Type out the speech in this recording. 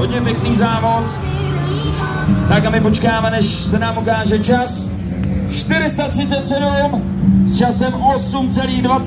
hodně pěkný závod. Tak a my počkáme, než se nám ukáže čas. 437 s časem 8,20.